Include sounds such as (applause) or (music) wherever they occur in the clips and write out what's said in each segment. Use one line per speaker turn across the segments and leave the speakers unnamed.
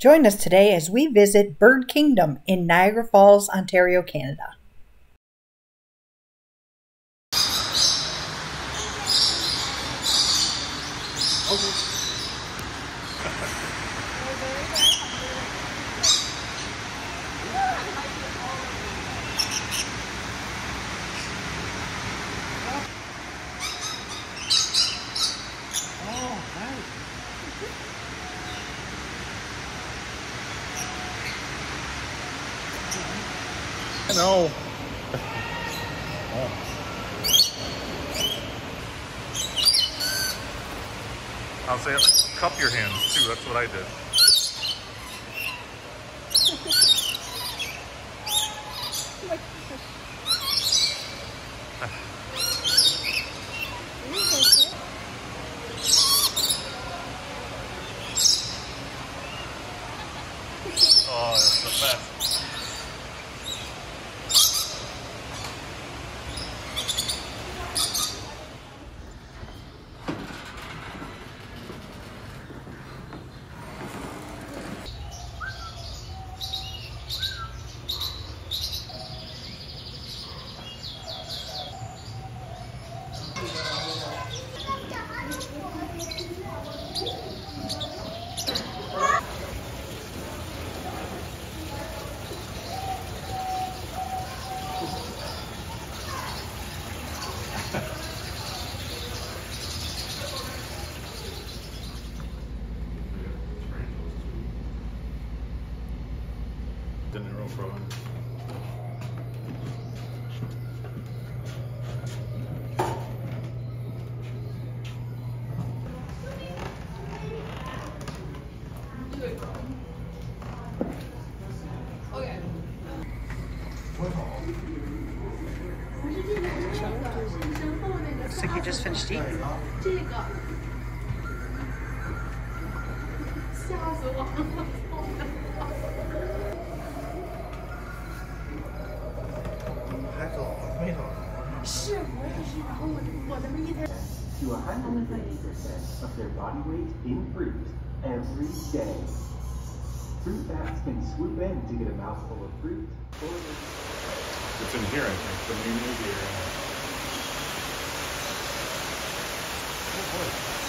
Join us today as we visit Bird Kingdom in Niagara Falls, Ontario, Canada.
No. (laughs) I'll say cup your hands too. That's what I did. (laughs) Oh, that's the best. De Niro frozen.
Looks like you just finished eating.
To 150% of their body weight in fruit every day. Fruit bats can swoop in to get a mouthful of fruit
It's in here, I think. The main aviary. All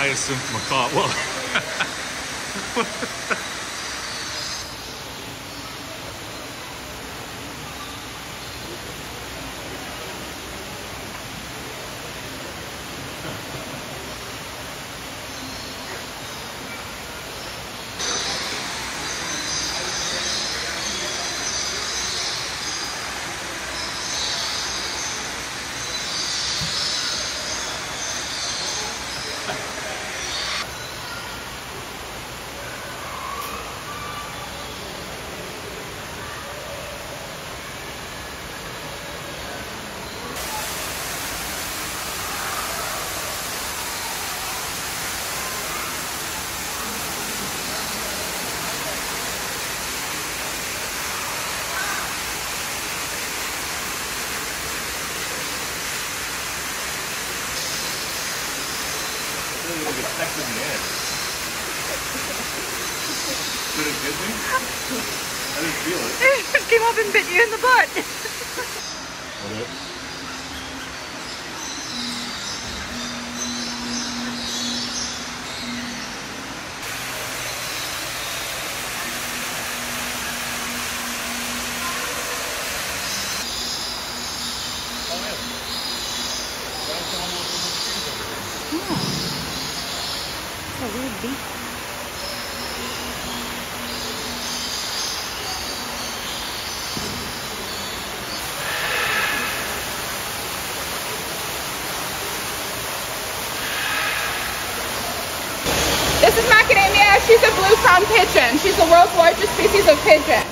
hyacinth macaw. Well, (laughs) feel it.
It just came up and bit you in the butt.
What it?
It's a weird beak.
This is macadamia. She's a blue crown pigeon. She's the world's largest species of pigeon.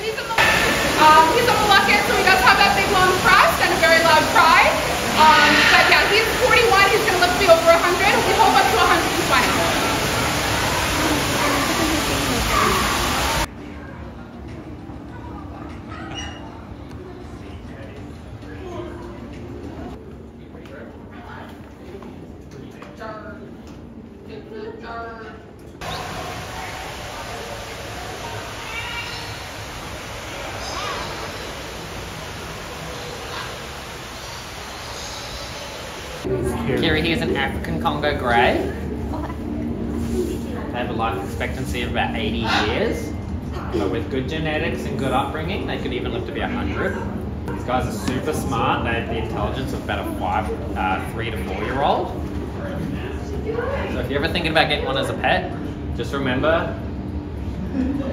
He's a, um, he's a Moluccan, so he does have that big long crest and a very loud cry. Um, but yeah, he's 41. He's going to live to be over 100. We hope up to 120.
Kiri here's an African Congo grey. They have a life expectancy of about 80 years. But with good genetics and good upbringing, they could even live to be 100. These guys are super smart. They have the intelligence of about a five, uh, three to four year old. So if you're ever thinking about getting one as a pet, just remember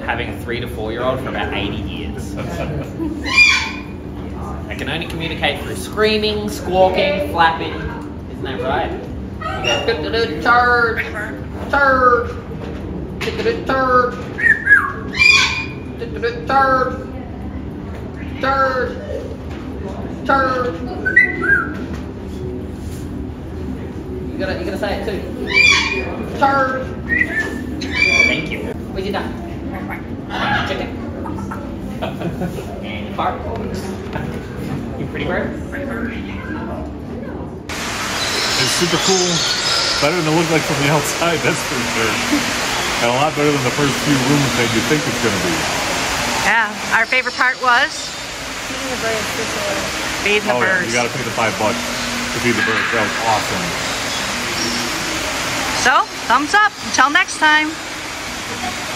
having a three to four year old for about 80 years. (laughs) They can only communicate through screaming, squawking, flapping. That right? You go, "Do-do-do, charge, charge, do-do-do, charge, do-do-do, charge, charge, charge. You gotta, you gotta say it too. Charge. Thank you. Where's your duck? Chicken. and. You pretty bird? Pretty bird.
It's super cool. Better than it looked like from the (laughs) outside, that's for sure. And a lot better than the first few rooms that you think it's gonna be.
Yeah, our favorite part was feeding the birds.
oh yeah,
birds.
you gotta pay the five bucks to feed the birds. That was awesome.
So, thumbs up. Until next time.
Thank you.